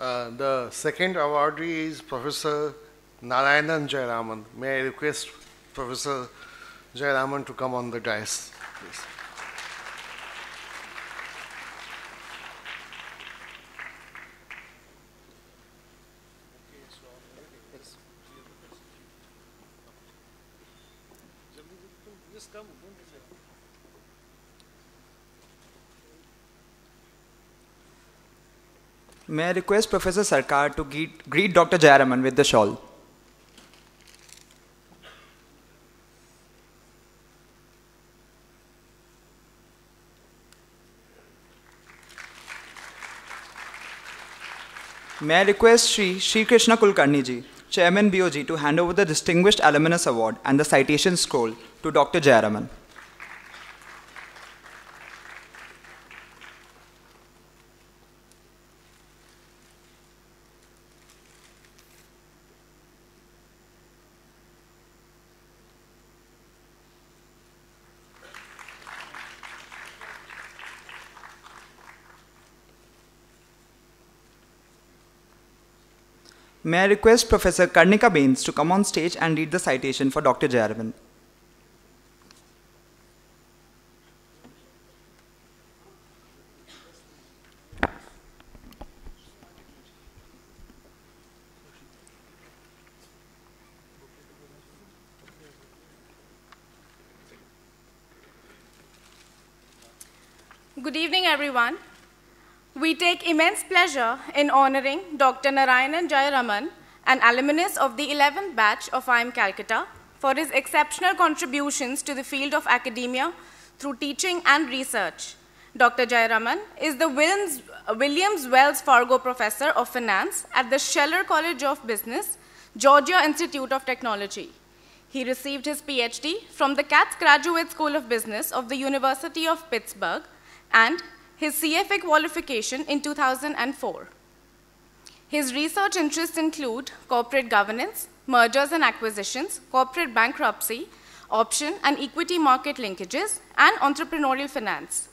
Uh, the second awardee is Professor Narayanan Jayaraman. May I request Professor Jayaraman to come on the dais, please. May I request Professor Sarkar to greet, greet Dr. Jayaraman with the shawl? May I request Sri Sri Krishna Kulkarni ji, Chairman BOG, to hand over the Distinguished Alumnus Award and the citation scroll to Dr. Jayaraman. May I request Professor Karnika Bains to come on stage and read the citation for Dr. Jayaraman. Good evening, everyone. We take immense pleasure in honoring Dr. Narayanan Jayaraman, an alumnus of the 11th batch of IIM Calcutta, for his exceptional contributions to the field of academia through teaching and research. Dr. Jayaraman is the Williams, Williams Wells Fargo Professor of Finance at the Scheller College of Business, Georgia Institute of Technology. He received his PhD from the Katz Graduate School of Business of the University of Pittsburgh and his CFA qualification in 2004. His research interests include corporate governance, mergers and acquisitions, corporate bankruptcy, option and equity market linkages, and entrepreneurial finance.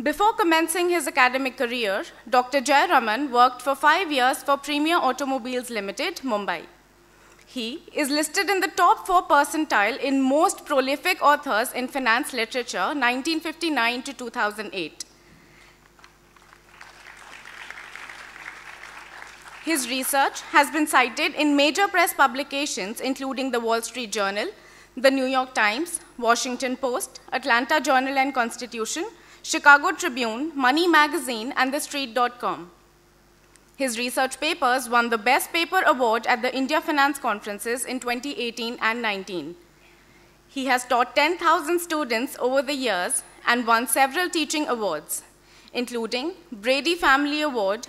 Before commencing his academic career, Dr. Jayaraman worked for five years for Premier Automobiles Limited, Mumbai. He is listed in the top four percentile in most prolific authors in finance literature, 1959 to 2008. His research has been cited in major press publications, including the Wall Street Journal, the New York Times, Washington Post, Atlanta Journal and Constitution, Chicago Tribune, Money Magazine, and TheStreet.com. His research papers won the Best Paper Award at the India Finance Conferences in 2018 and 19. He has taught 10,000 students over the years and won several teaching awards, including Brady Family Award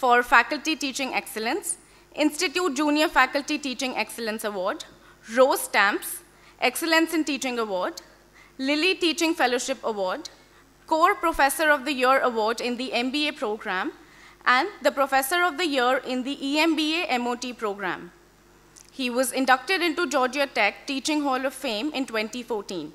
for Faculty Teaching Excellence, Institute Junior Faculty Teaching Excellence Award, Roe Stamps, Excellence in Teaching Award, Lilly Teaching Fellowship Award, Core Professor of the Year Award in the MBA program, and the Professor of the Year in the EMBA MOT program. He was inducted into Georgia Tech Teaching Hall of Fame in 2014.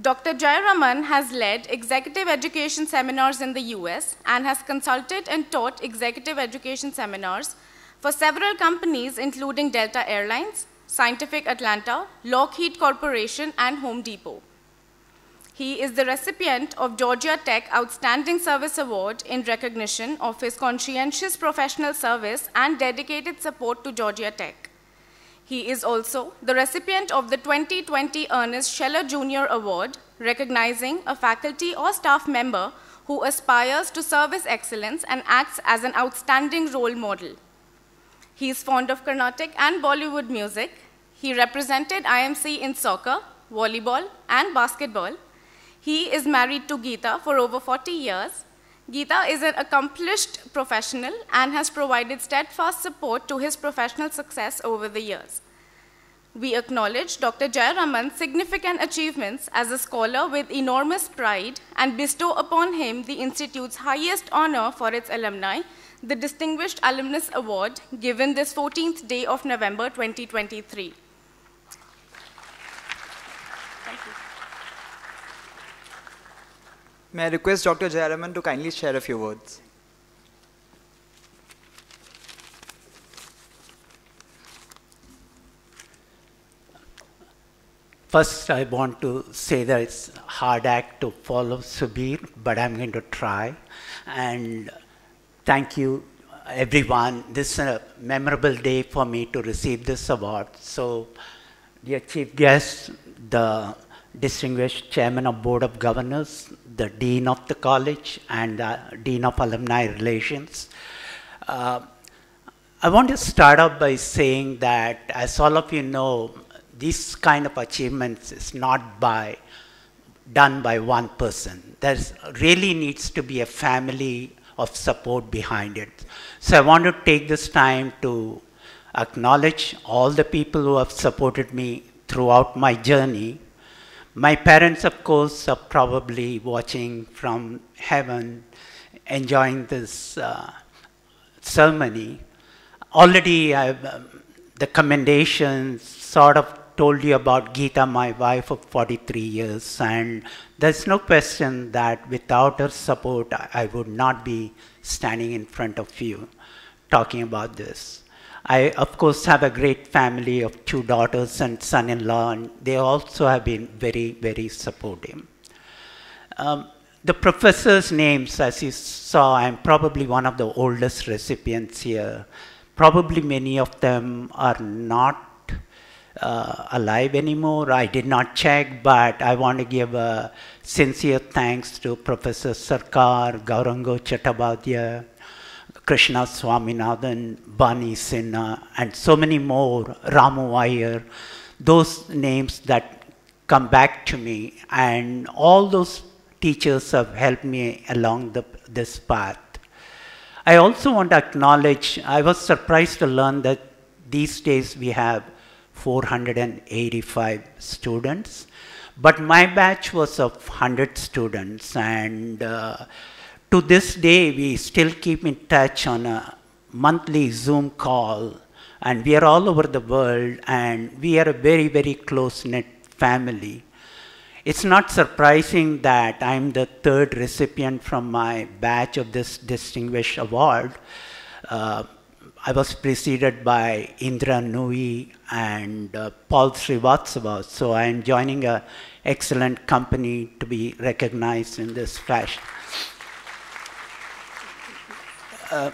Dr. Jayaraman has led executive education seminars in the US and has consulted and taught executive education seminars for several companies, including Delta Airlines, Scientific Atlanta, Lockheed Corporation, and Home Depot. He is the recipient of Georgia Tech Outstanding Service Award in recognition of his conscientious professional service and dedicated support to Georgia Tech. He is also the recipient of the 2020 Ernest Scheller Jr. Award, recognizing a faculty or staff member who aspires to service excellence and acts as an outstanding role model. He is fond of Carnatic and Bollywood music. He represented IMC in soccer, volleyball, and basketball he is married to Geeta for over 40 years. Geeta is an accomplished professional and has provided steadfast support to his professional success over the years. We acknowledge Dr. Jayaraman's significant achievements as a scholar with enormous pride and bestow upon him the Institute's highest honor for its alumni, the Distinguished Alumnus Award, given this 14th day of November 2023. May I request Dr. Jayaraman to kindly share a few words? First, I want to say that it's a hard act to follow Subir, but I'm going to try. And thank you, everyone. This is a memorable day for me to receive this award. So, dear chief guests, the distinguished Chairman of Board of Governors, the Dean of the College, and Dean of Alumni Relations. Uh, I want to start off by saying that, as all of you know, this kind of achievements is not by done by one person. There really needs to be a family of support behind it. So I want to take this time to acknowledge all the people who have supported me throughout my journey. My parents, of course, are probably watching from heaven, enjoying this uh, ceremony. Already, um, the commendations sort of told you about Geeta, my wife of 43 years, and there's no question that without her support, I would not be standing in front of you talking about this. I, of course, have a great family of two daughters and son in law, and they also have been very, very supportive. Um, the professors' names, as you saw, I'm probably one of the oldest recipients here. Probably many of them are not uh, alive anymore. I did not check, but I want to give a sincere thanks to Professor Sarkar, Gaurango Chattopadhyay, Krishna Swaminathan, Bani Sinha, and so many more, Ramu Iyer, those names that come back to me, and all those teachers have helped me along the, this path. I also want to acknowledge, I was surprised to learn that these days we have 485 students. But my batch was of 100 students, and uh, to this day, we still keep in touch on a monthly Zoom call, and we are all over the world, and we are a very, very close knit family. It's not surprising that I'm the third recipient from my batch of this distinguished award. Uh, I was preceded by Indra Nooyi and uh, Paul Srivatsava. So I am joining an excellent company to be recognized in this fashion. Uh,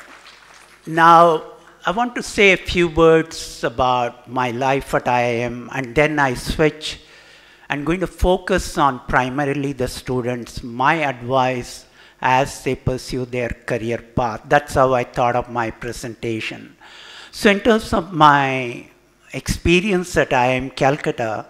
now, I want to say a few words about my life at IIM, and then I switch. I'm going to focus on primarily the students. My advice as they pursue their career path. That's how I thought of my presentation. So in terms of my experience at IIM Calcutta,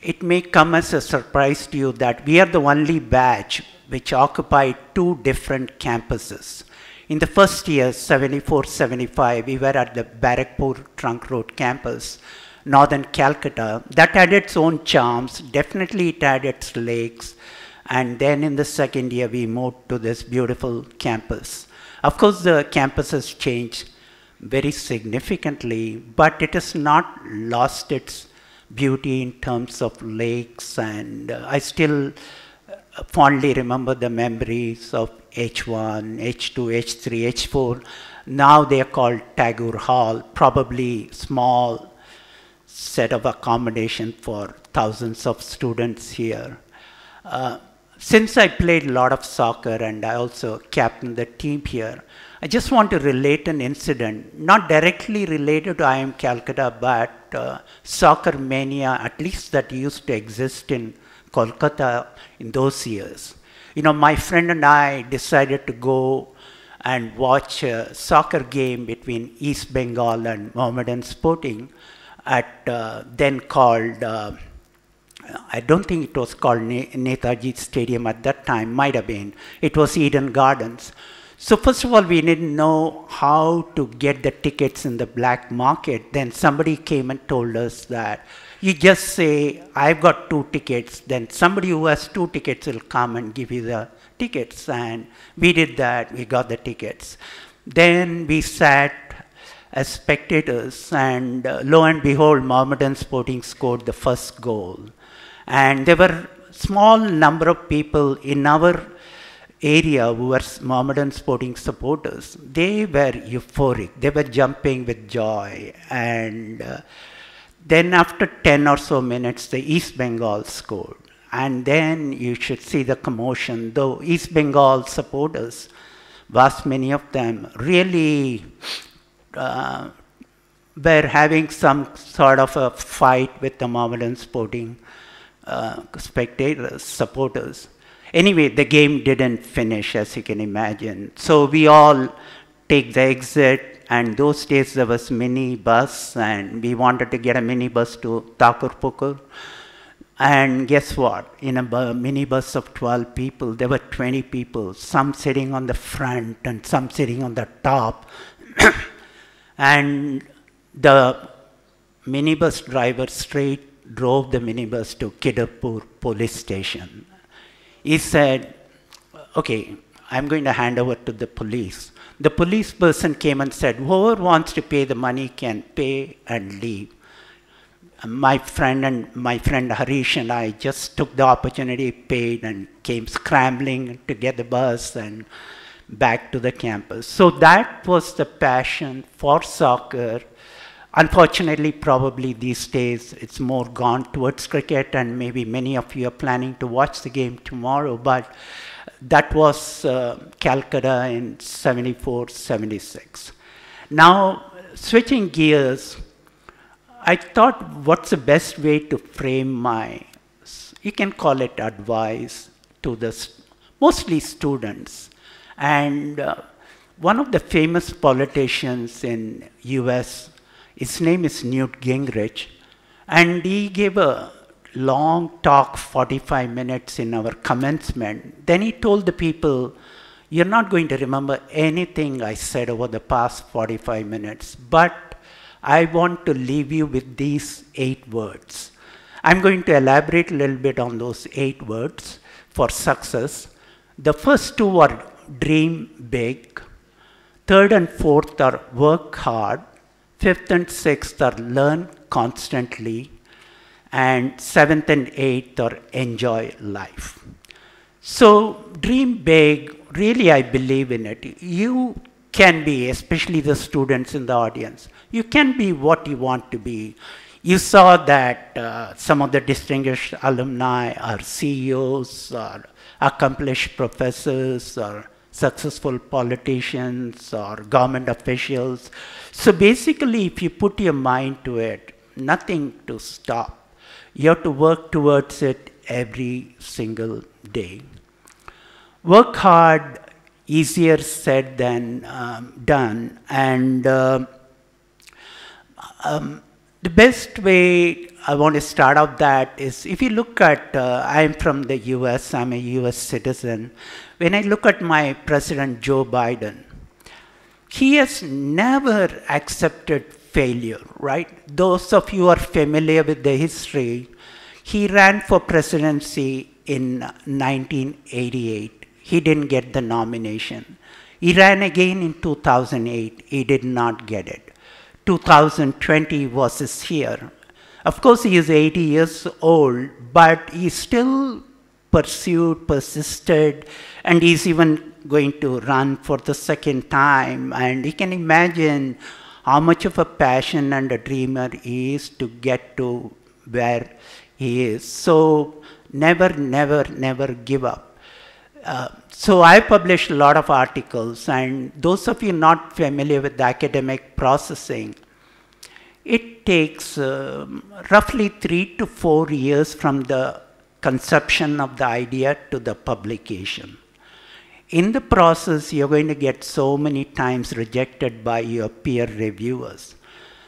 it may come as a surprise to you that we are the only batch which occupied two different campuses. In the first year, 74-75, we were at the Barrackpore Trunk Road campus, northern Calcutta. That had its own charms. Definitely it had its lakes. And then in the second year, we moved to this beautiful campus. Of course, the campus has changed very significantly, but it has not lost its beauty in terms of lakes. And uh, I still uh, fondly remember the memories of H1, H2, H3, H4. Now they are called Tagore Hall, probably small set of accommodation for thousands of students here. Uh, since I played a lot of soccer and I also captained the team here, I just want to relate an incident, not directly related to IIM Calcutta, but uh, soccer mania, at least that used to exist in Kolkata in those years. You know, my friend and I decided to go and watch a soccer game between East Bengal and Mohammedan Sporting at uh, then called uh, I don't think it was called Netaji Stadium at that time, might have been. It was Eden Gardens. So first of all, we didn't know how to get the tickets in the black market. Then somebody came and told us that you just say, I've got two tickets. Then somebody who has two tickets will come and give you the tickets. And we did that. We got the tickets. Then we sat as spectators, and uh, lo and behold, Mohammedan Sporting scored the first goal. And there were small number of people in our area who were Mohammedan sporting supporters. They were euphoric. They were jumping with joy. And uh, Then after 10 or so minutes, the East Bengal scored. And then you should see the commotion, though East Bengal supporters, vast many of them, really uh, were having some sort of a fight with the Mohammedan sporting uh, spectators, supporters. Anyway, the game didn't finish, as you can imagine. So we all take the exit, and those days there was mini bus, and we wanted to get a mini bus to Thakurpukur. And guess what? In a minibus of 12 people, there were 20 people, some sitting on the front and some sitting on the top. and the minibus driver straight drove the minibus to Kidderpore police station. He said, okay, I'm going to hand over to the police. The police person came and said, whoever wants to pay the money can pay and leave my friend and my friend Harish and I just took the opportunity, paid, and came scrambling to get the bus and back to the campus. So that was the passion for soccer. Unfortunately, probably these days it's more gone towards cricket, and maybe many of you are planning to watch the game tomorrow. But that was uh, Calcutta in 74, 76. Now, switching gears, I thought, what's the best way to frame my, you can call it advice to the mostly students. And uh, one of the famous politicians in US, his name is Newt Gingrich, and he gave a long talk, 45 minutes in our commencement. Then he told the people, you're not going to remember anything I said over the past 45 minutes, but I want to leave you with these eight words. I'm going to elaborate a little bit on those eight words for success. The first two are dream big. Third and fourth are work hard. Fifth and sixth are learn constantly. And seventh and eighth are enjoy life. So, dream big, really, I believe in it. You can be, especially the students in the audience, you can be what you want to be. You saw that uh, some of the distinguished alumni are CEOs or accomplished professors or successful politicians or government officials. So basically, if you put your mind to it, nothing to stop. You have to work towards it every single day. Work hard, easier said than um, done. And uh, um, the best way I want to start out that is if you look at, uh, I'm from the US, I'm a US citizen. When I look at my President Joe Biden, he has never accepted failure, right? Those of you are familiar with the history, he ran for presidency in 1988. He didn't get the nomination. He ran again in 2008. He did not get it. 2020 was his year. Of course, he is 80 years old, but he still pursued, persisted, and he's even going to run for the second time. And you can imagine how much of a passion and a dreamer he is to get to where he is. So never, never, never give up. Uh, so I published a lot of articles, and those of you not familiar with the academic processing, it takes uh, roughly three to four years from the conception of the idea to the publication. In the process, you're going to get so many times rejected by your peer reviewers.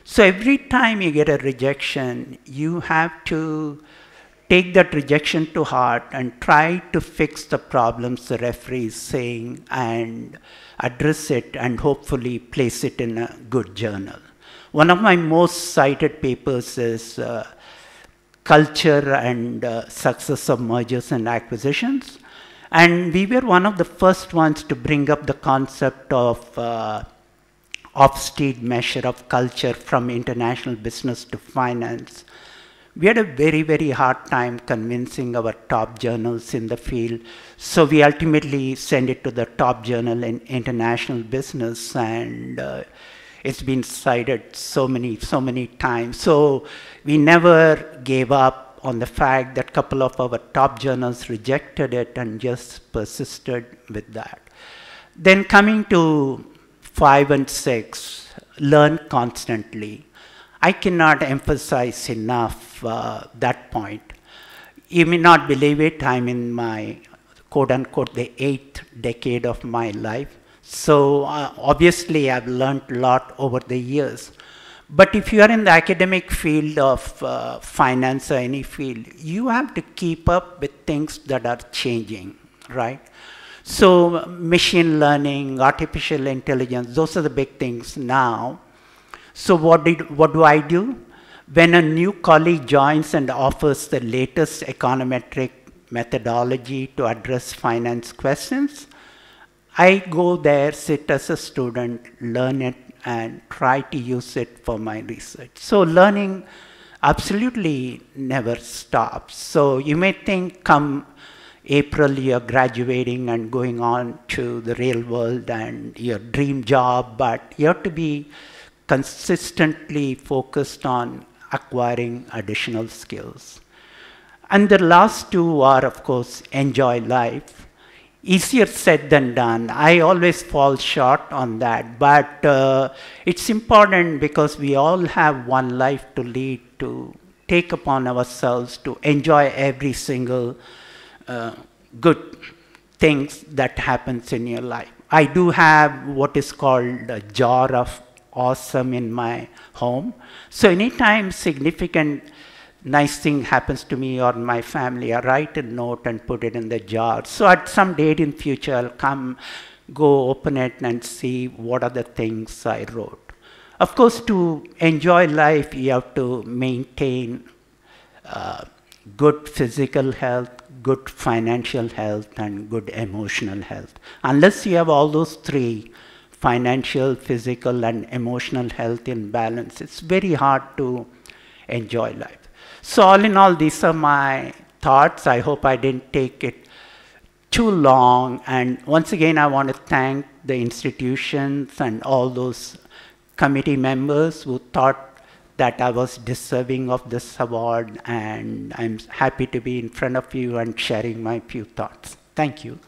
So every time you get a rejection, you have to take that rejection to heart and try to fix the problems the referee is saying and address it and hopefully place it in a good journal. One of my most cited papers is uh, Culture and uh, Success of Mergers and Acquisitions. And we were one of the first ones to bring up the concept of uh, Hofstede measure of culture from international business to finance we had a very, very hard time convincing our top journals in the field. So we ultimately sent it to the top journal in international business. And uh, It's been cited so many, so many times. So we never gave up on the fact that a couple of our top journals rejected it and just persisted with that. Then coming to five and six, learn constantly. I cannot emphasize enough uh, that point. You may not believe it, I'm in my quote unquote the eighth decade of my life. So uh, obviously I've learned a lot over the years. But if you are in the academic field of uh, finance or any field, you have to keep up with things that are changing, right? So machine learning, artificial intelligence, those are the big things now. So what, did, what do I do? When a new colleague joins and offers the latest econometric methodology to address finance questions, I go there, sit as a student, learn it, and try to use it for my research. So learning absolutely never stops. So you may think come April you're graduating and going on to the real world and your dream job, but you have to be consistently focused on acquiring additional skills. And the last two are, of course, enjoy life easier said than done. I always fall short on that, but uh, it's important because we all have one life to lead, to take upon ourselves to enjoy every single uh, good things that happens in your life. I do have what is called a jar of awesome in my home. So anytime significant nice thing happens to me or my family, I write a note and put it in the jar. So at some date in future, I'll come, go open it and see what are the things I wrote. Of course, to enjoy life, you have to maintain uh, good physical health, good financial health, and good emotional health. Unless you have all those three, financial, physical, and emotional health in balance, it's very hard to enjoy life. So all in all, these are my thoughts. I hope I didn't take it too long. And once again, I want to thank the institutions and all those committee members who thought that I was deserving of this award. And I'm happy to be in front of you and sharing my few thoughts. Thank you.